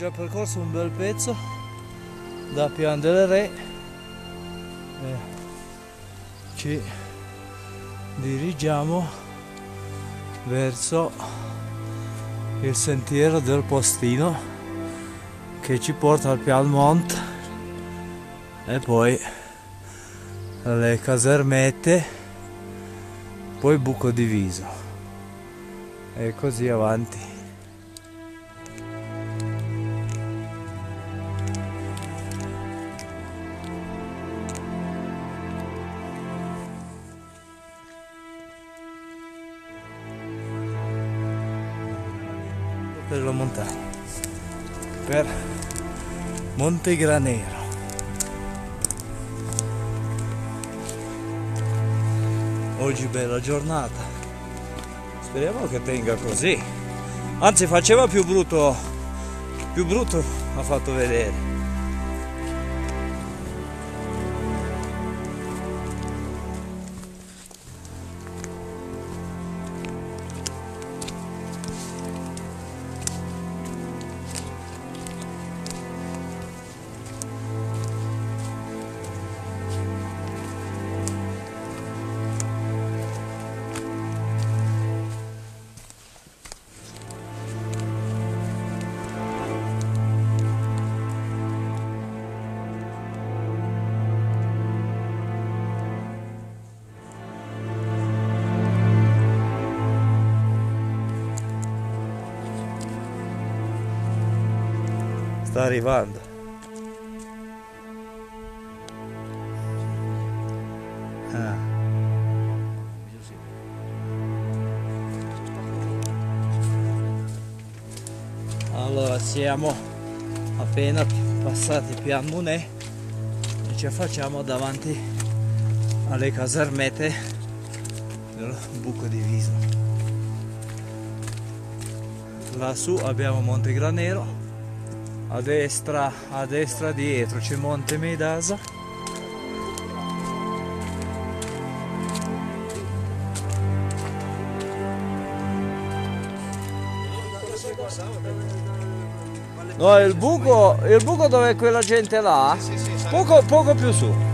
Già percorso un bel pezzo da Pian del Re e ci dirigiamo verso il sentiero del postino che ci porta al Pialmont e poi alle casermette poi buco diviso. E così avanti Monte Granero. Oggi bella giornata. Speriamo che tenga così. Anzi faceva più brutto più brutto ha fatto vedere arrivando Ah. allora siamo appena passati Pian Munè e ci affacciamo davanti alle casermette del buco diviso lassù abbiamo Monte Granero a destra a destra dietro c'è Monte Medasa. No il buco il buco dove è quella gente là? Poco, poco più su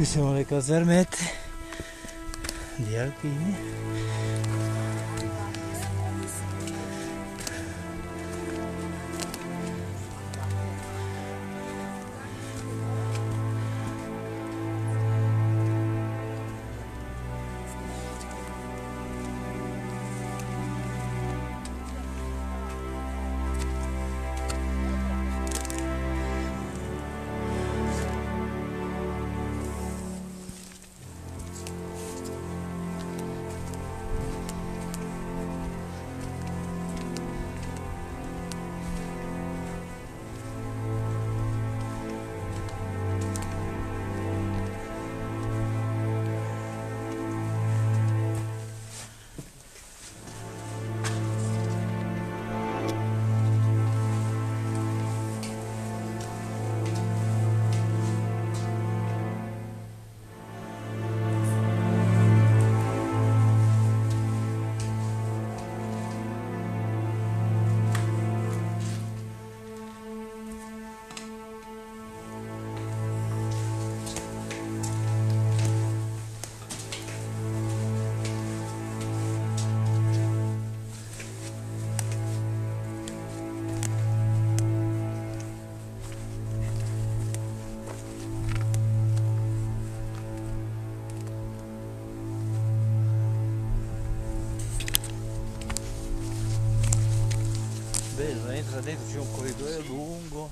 qui sono le casermette di Alpini dentro c'è un corridoio lungo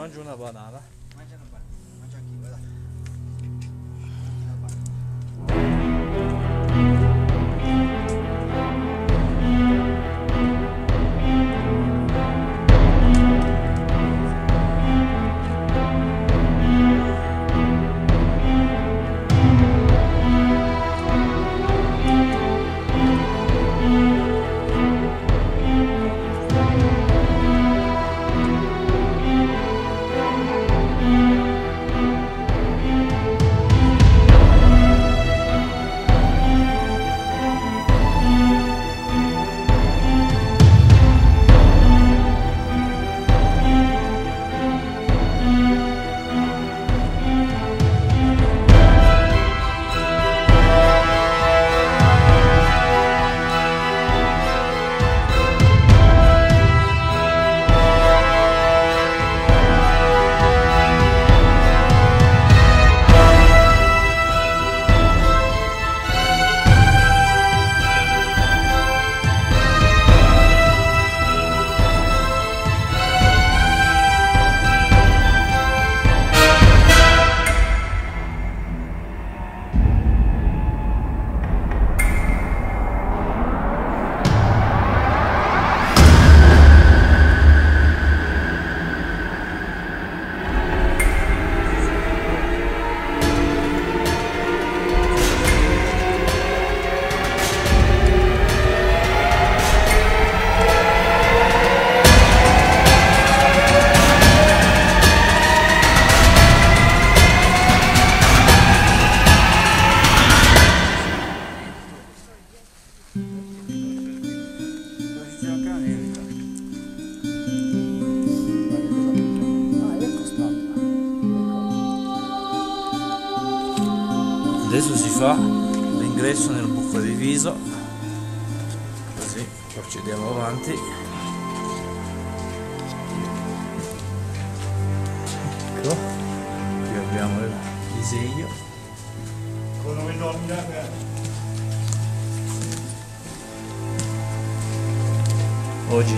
关注，那把拿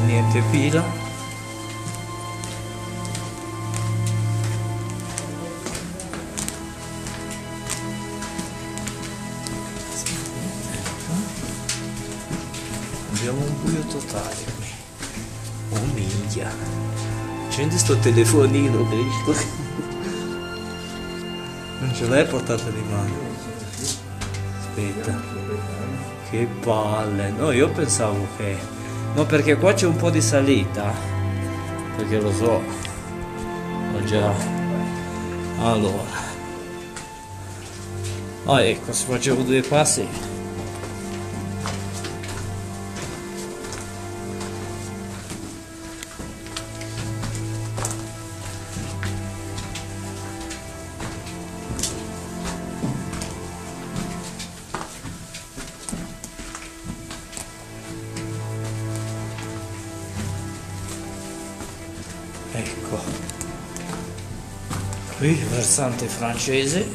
niente pila. Abbiamo un buio totale qui. Oh minchia. Accendi sto telefonino, Cristo. Non ce l'hai portata di mano? Aspetta. Che palle. No, io pensavo che... No, perché qua c'è un po' di salita. Perché lo so. Ho già... Allora. Ah, ecco, se facevo due passi... Qui versante francese.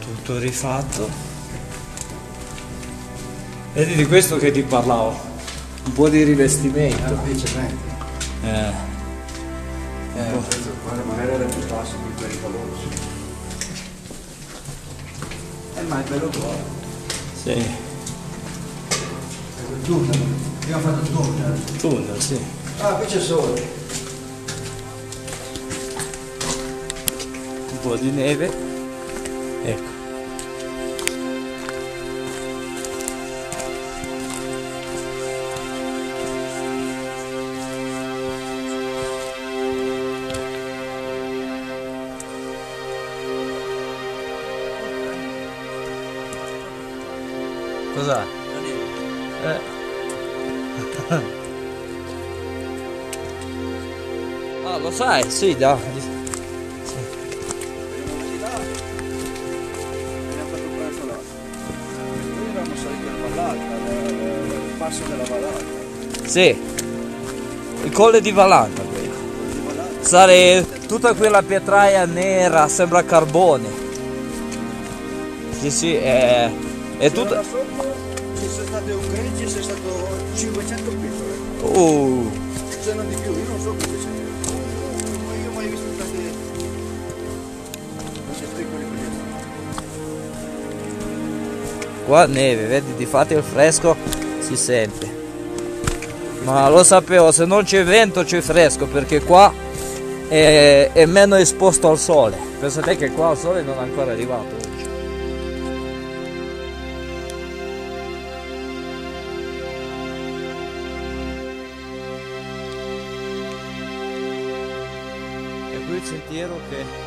Tutto rifatto. Vedi di questo che ti parlavo. Un po' di rivestimento. Decisamente. Eh, Eh, magari era più basso, più pericoloso. Eh, ma è bello buono. sì. Ecco il tunnel. Abbiamo fatto il tunnel. Tunnel, sì. Ah, qui c'è sole. Po' di neve. Ecco. Cos'è? Eh. ah, lo sai, sì, da. Sì. Il colle di Valanta quello. Sare tutta quella pietraia nera, sembra carbone. Sì, sì, è, è tutta... ci sono state un gregge, c'è stato 500 pecore. Uh, Se non di più, io non so io ho mai visto tante... piccole così. qua neve, vedi, di fatti il fresco si sente. Ma lo sapevo, se non c'è vento c'è fresco, perché qua è, è meno esposto al sole. Pensate che qua il sole non è ancora arrivato. E qui il sentiero che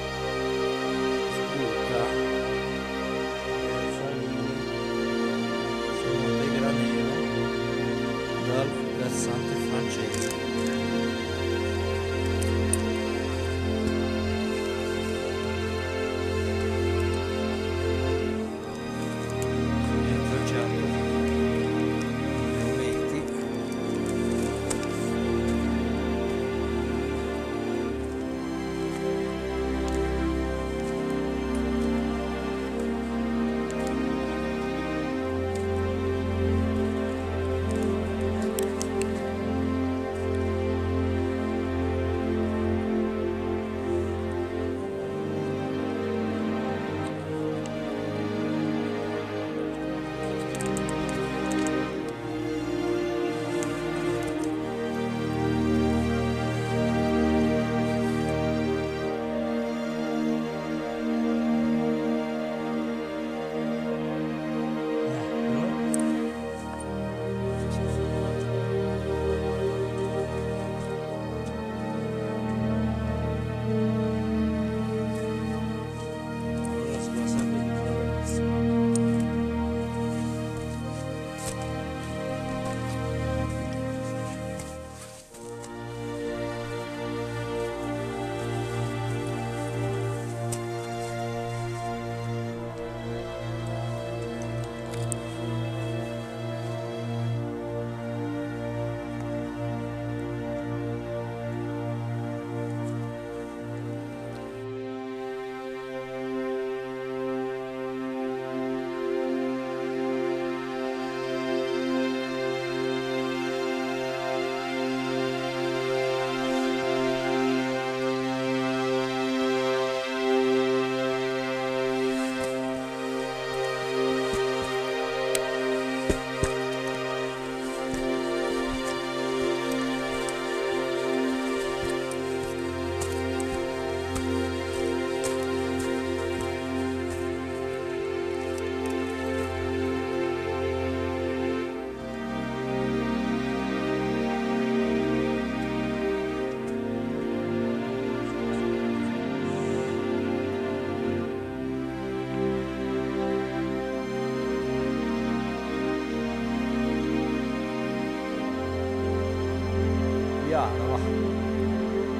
piano va.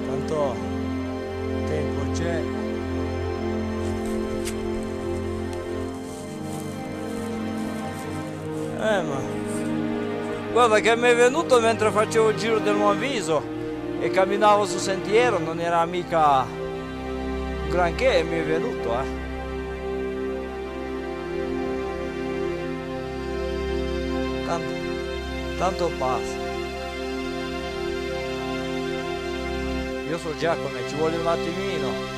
Tanto tempo c'è. Eh ma guarda che mi è venuto mentre facevo il giro del Nuoviso e camminavo su sentiero non era mica granché mi è venuto eh. Tanto, tanto passa io so già come ci vuole un attimino.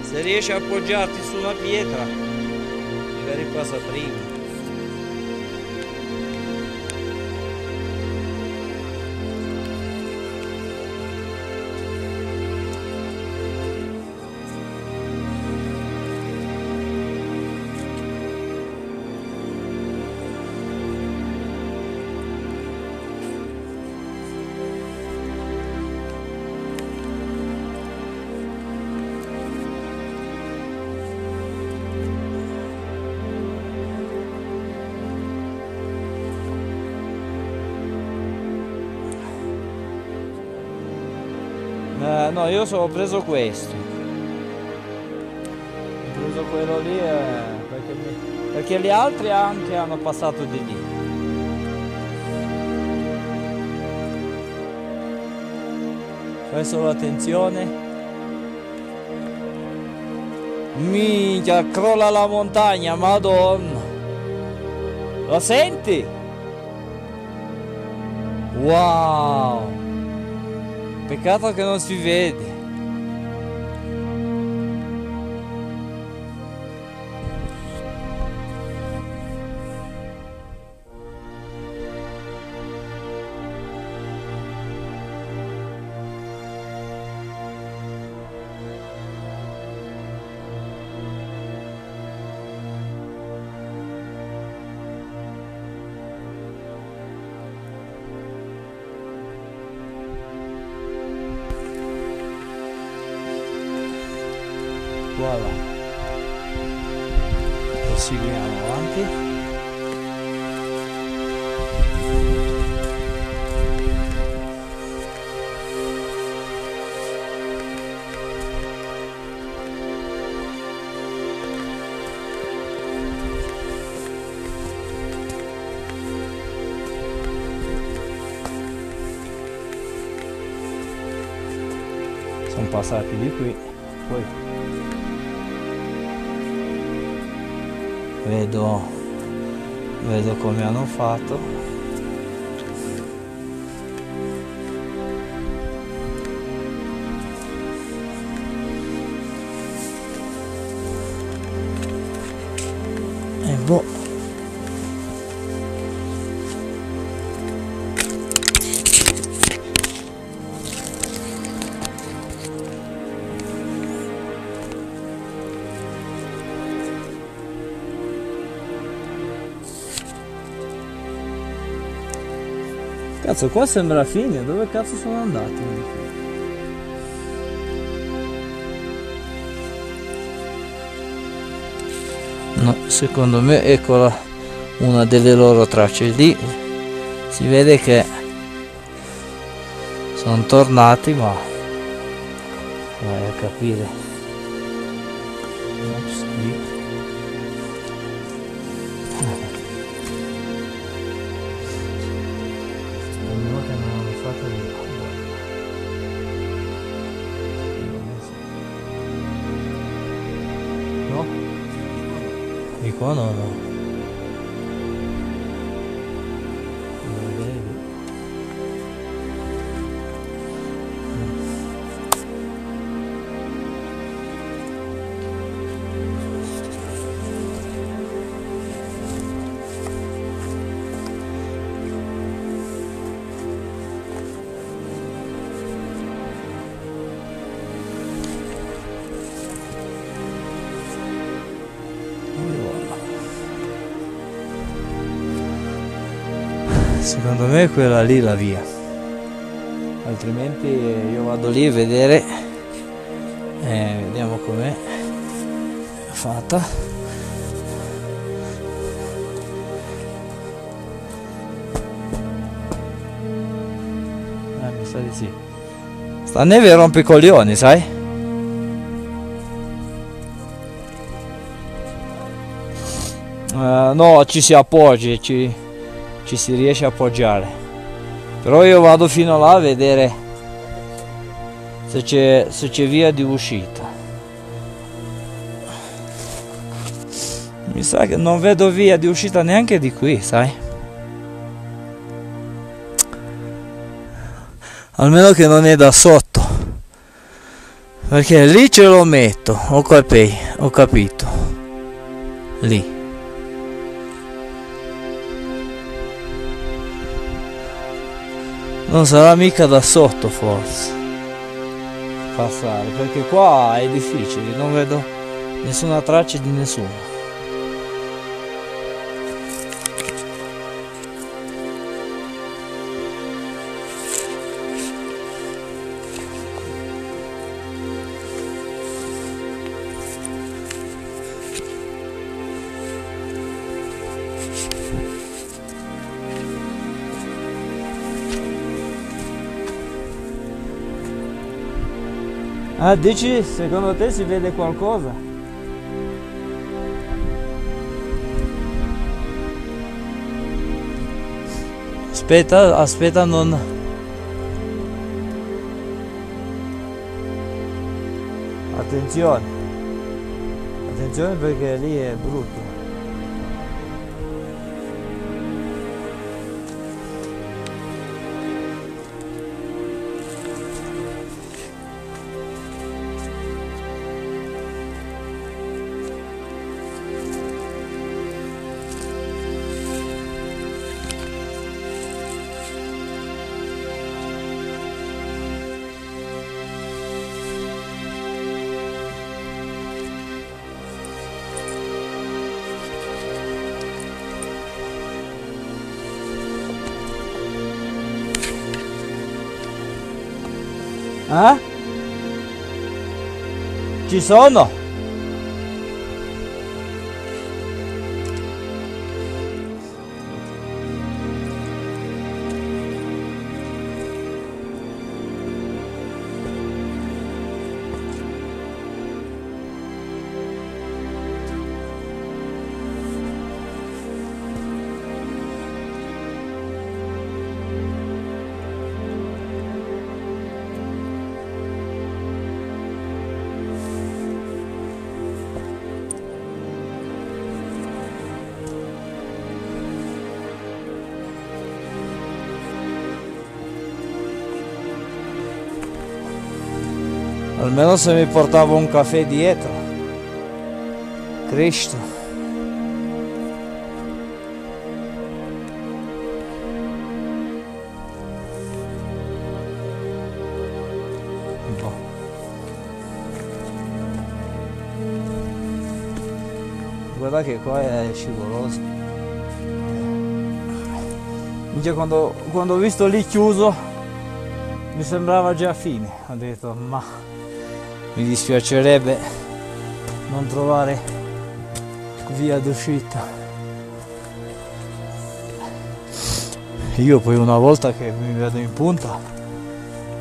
Se riesci a appoggiarti su una pietra magari passa prima no, io sono preso questo. Ho preso quello lì eh, perché, mi- perché gli altri anche hanno passato di lì. Fai solo attenzione. Minchia, crolla la montagna, madonna. Lo senti? Wow. Peccato che non si Sono passati di qui, poi vedo vedo come hanno fatto Cazzo, qua sembra fine, dove cazzo sono andati? No, secondo me eccola una delle loro tracce lì. Si vede che sono tornati, ma vai a capire. Secondo me è quella lì la via. Altrimenti eh, io vado lì a vedere. Eh, vediamo com'è fatta. Eh, mi sa di sì. Sta neve rompe i coglioni, sai? Uh, no, ci si appoggia, ci ci si riesce a appoggiare. Però io vado fino là a vedere se c'è, se c'è via di uscita. Mi sa che non vedo via di uscita neanche di qui, sai? almeno che non è da sotto perché lì ce lo metto ho capito ho capito lì non sarà mica da sotto forse. Passare perché qua è difficile non vedo nessuna traccia di nessuno Ah, dici, secondo te si vede qualcosa? Aspetta, aspetta, non... Attenzione. Attenzione perché lì è brutto. Ci sono? Almeno se mi portavo un caffè dietro. Cristo. Guarda che qua è scivoloso. Minchia quando, quando ho visto lì chiuso mi sembrava già fine. Ho detto ma mi dispiacerebbe non trovare via d'uscita. Io poi una volta che mi vedo in punta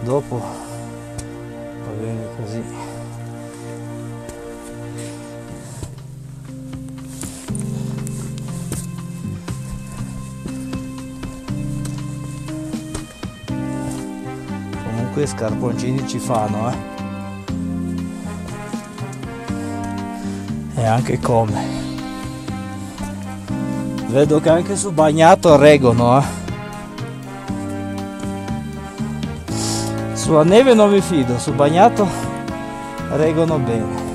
dopo va bene così. Comunque scarponcini ci fanno eh e anche come vedo che anche su bagnato reggono eh. sulla neve non mi fido su bagnato reggono bene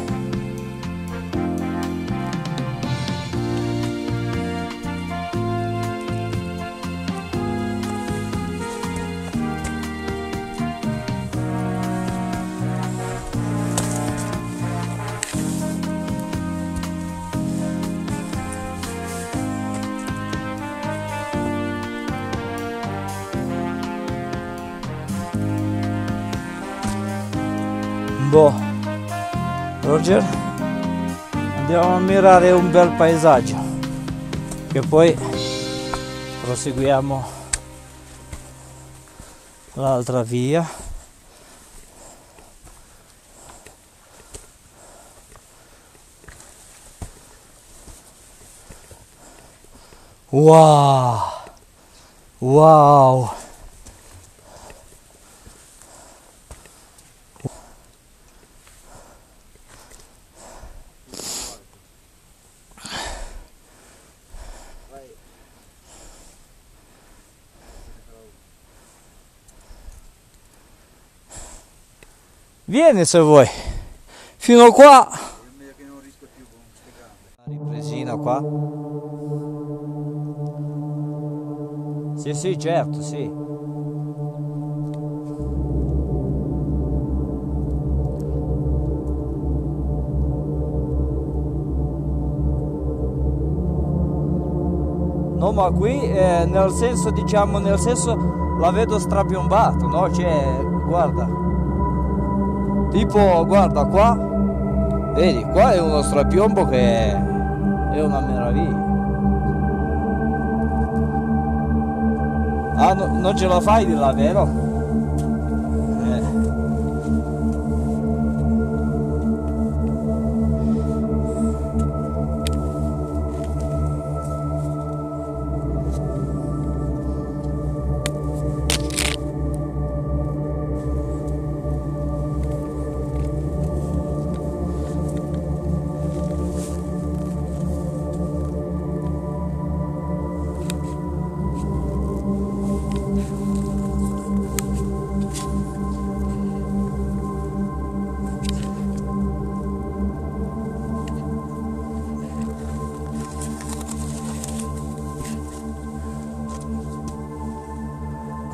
Roger, andiamo a ammirare un bel paesaggio che poi proseguiamo l'altra via. Wow! Wow Vieni se vuoi. Fino a qua. Ripresina qua. Sì, sì, certo, sì. No, ma qui eh, nel senso, diciamo, nel senso la vedo strapiombato, no? Cioè, guarda. Tipo, guarda qua. Vedi, qua è uno strapiombo che è, una meraviglia. Ah, no- non ce la fai di là, vero?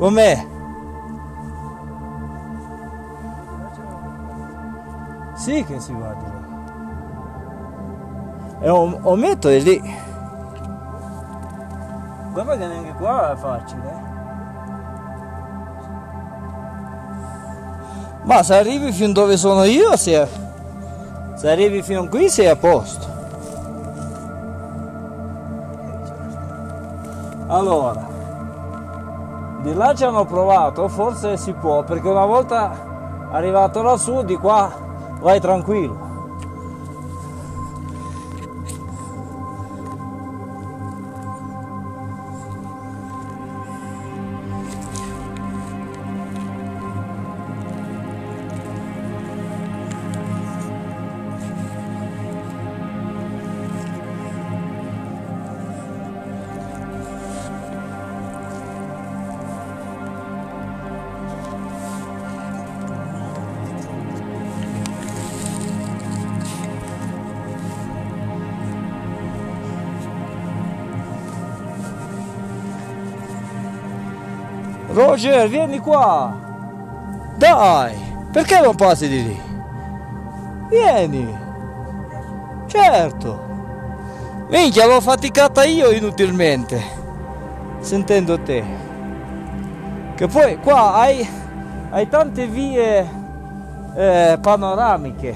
Com'è? Sì che si va di là. E o, ometto è lì. Guarda che neanche qua è facile. eh. Ma se arrivi fin dove sono io, se, se arrivi fin qui sei a posto. Allora, di là ci hanno provato, forse si può, perché una volta arrivato lassù, di qua vai tranquillo. Roger, vieni qua! Dai, perché non passi di lì? Vieni! Certo! Minchia, l'ho faticata io inutilmente, sentendo te. Che poi qua hai, hai tante vie eh, panoramiche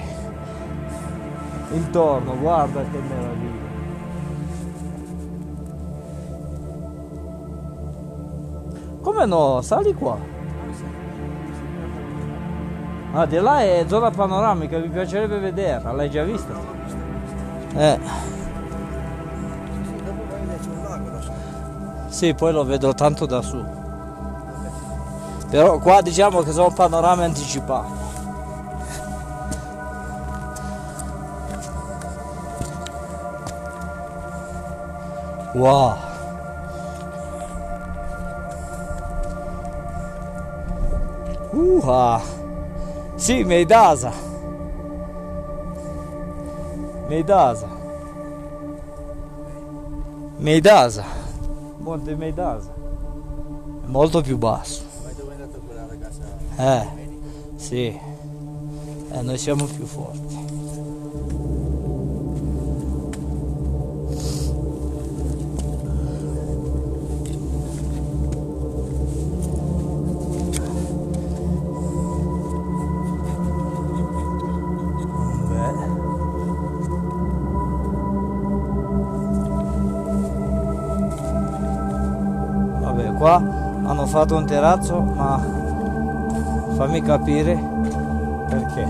intorno, guarda che meraviglia. Come no? Sali qua. Ah, di là è zona panoramica, mi piacerebbe vederla, l'hai già vista? Eh, Sì, poi lo vedo tanto da su. Però qua diciamo che sono panorami anticipati. Wow. Uh, sì, Meidasa. Meidasa. Meidasa. Monte Meidasa. È molto più basso. Ma dove è andata quella ragazza? Eh, Vedi? sì. Eh, noi siamo più forti. Fatto un terrazzo, ma fammi capire perché.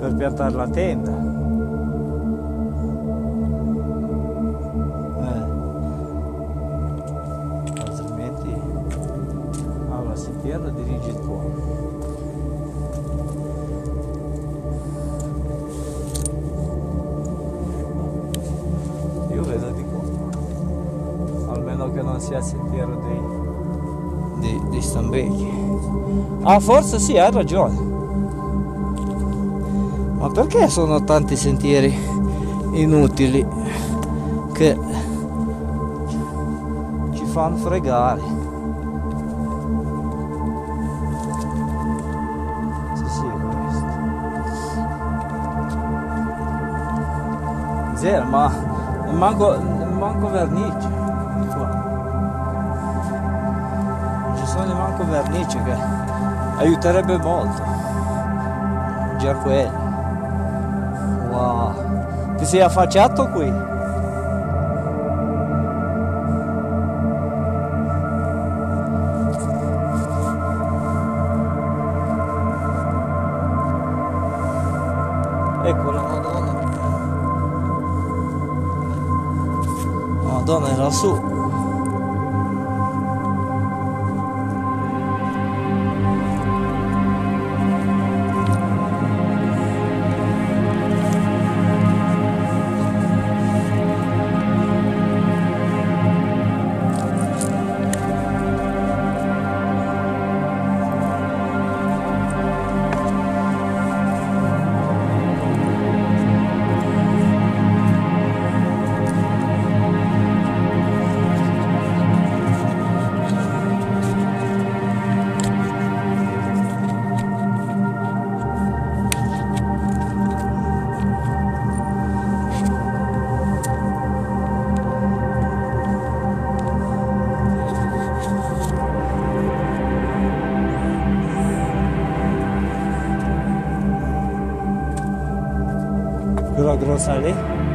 Per piantare la tenda ah forse sì hai ragione. Ma perché sono tanti sentieri inutili che ci fanno fregare? Sì sì questo zero ma manco, manco vernice non ci sono manco vernice che aiuterebbe molto già quello Wow. Ti sei affacciato qui? Ecco la Madonna. Madonna è lassù. Quella grossa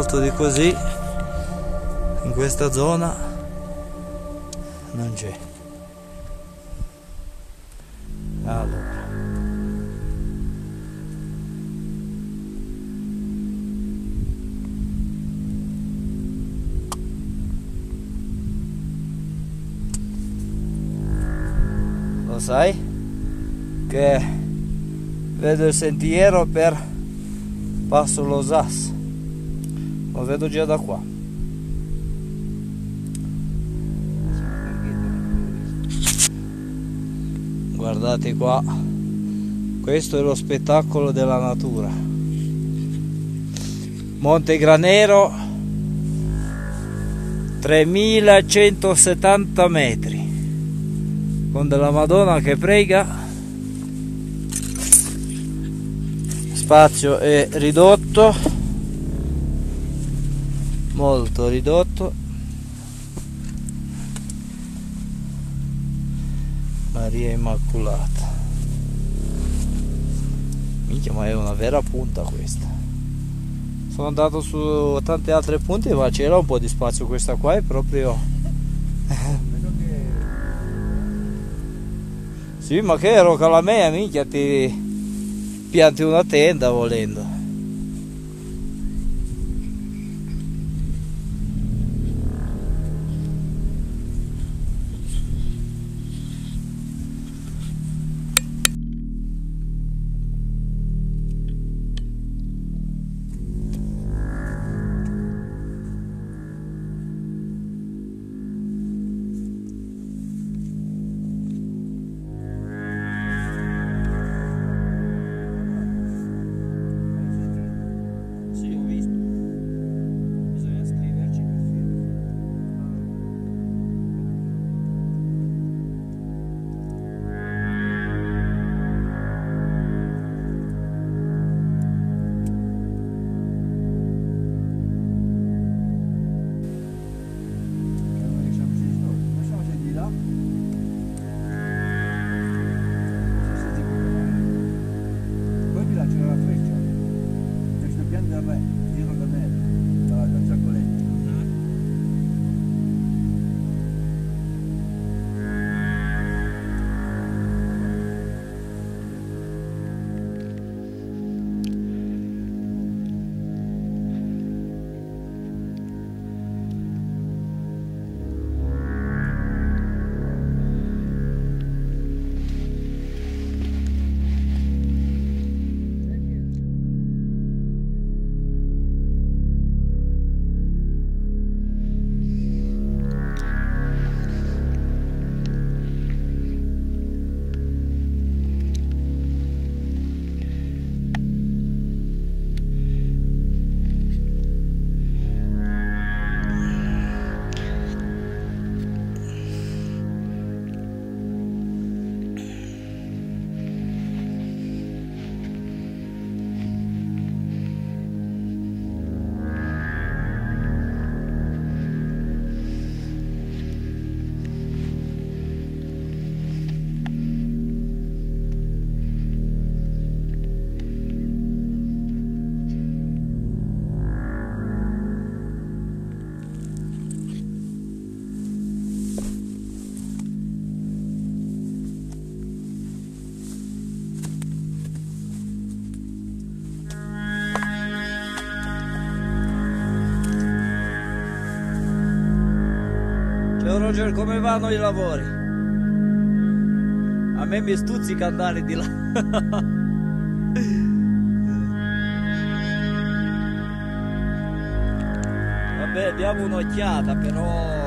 alto di così in questa zona non c'è. Allora. Lo sai? Che vedo il sentiero per Passo Losas. Vedo già da qua. Guardate qua. Questo è lo spettacolo della natura. Monte Granero 3170 metri con della Madonna che prega spazio è ridotto molto ridotto. Maria Immacolata. Minchia ma è una vera punta questa. Sono andato su tante altre punte ma c'era un po' di spazio questa qua è proprio Sì, ma che ero calamea, minchia, ti pianti una tenda volendo. Roger, come vanno i lavori? A me mi stuzzica andare di là. Vabbè, diamo un'occhiata, però